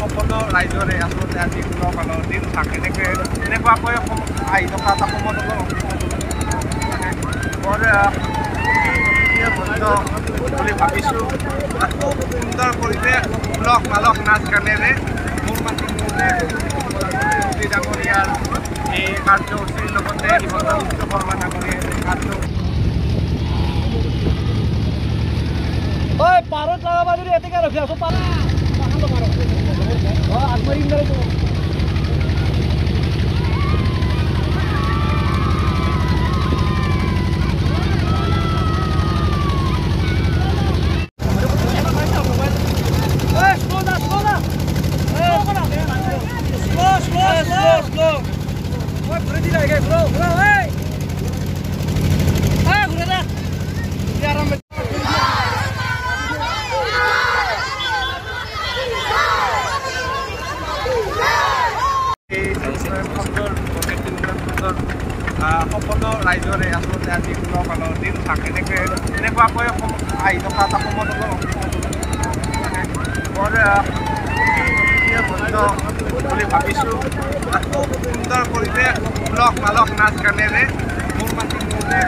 সকলো ৰাইজৰে আচলতে আজি সুলভ আনৰ দিন থাক এনেকৈ এনেকুৱাকৈ আহি থকা এটা সময়ত বৰ বুলি ভাবিছোঁ খুব সুন্দৰ পৰিৱেশ উলহ মালহ নাচ গানেৰে মোৰ মাটি মোৰে ডাঙৰীয়াৰ এই কাৰ্যসূচীৰ লগতে এই ওই পারত লাগাবা যদি এতে কেন ফেসো পারা আগমারি মেরে তো এই সকলো ৰাইজৰে আচলতে আজি সুলভ আনৰ দিন থাক। এনেকৈ এনেকুৱাকৈ আহি থকা এটা সময়ত বুলি ভাবিছোঁ। খুব সুন্দৰ পৰিৱেশ উলহ মালহ নাচ গানেৰে। মোৰ মাটি মোৰে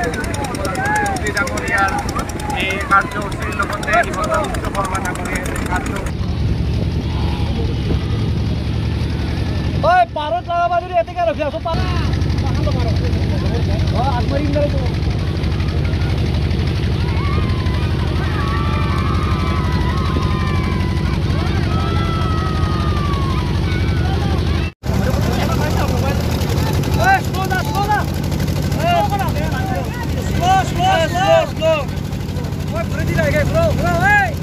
ডাঙৰীয়াৰ এই কাৰ্যসূচীৰ লগতে বিশ্ব শৰ্মা ডাঙৰীয়াৰ এই কাৰ্য ওই পাৰত লাগাবা যদি Vai, Brandinho, aí, bro, bro, ei!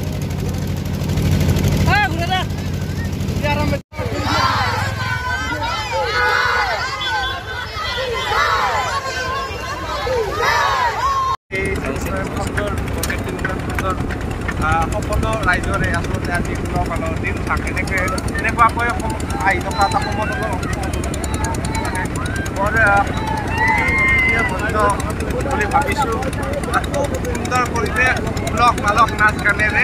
Vai, Brandinho! ৰাইজৰে আচলতে আজি সুলভ আনৰ দিন থাক। এনেকৈ এনেকুৱাকৈ আহি থকা এটা সময়ত বৰ বুলি ভাবিছোঁ। সুন্দৰ পৰিৱেশ উলহ মালহ নাচ গানেৰে।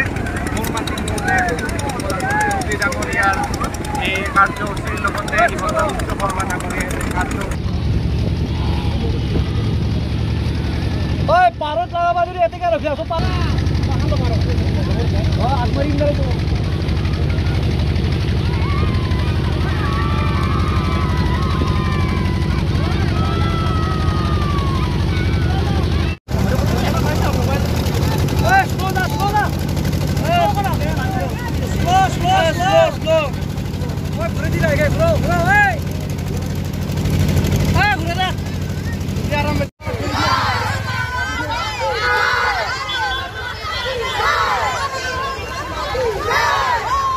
মোৰ মাটি মোৰে ডাঙৰীয়াৰ এই কাৰ্যসূচীৰ লগতে বিশ্ব শৰ্মা ডাঙৰীয়াৰ এই কাৰ্য পাৰত লাগাবা যদি এতে কেন ফেসো পাৰা Bravo, bravo, hey! Ah, guarda! Ya rambe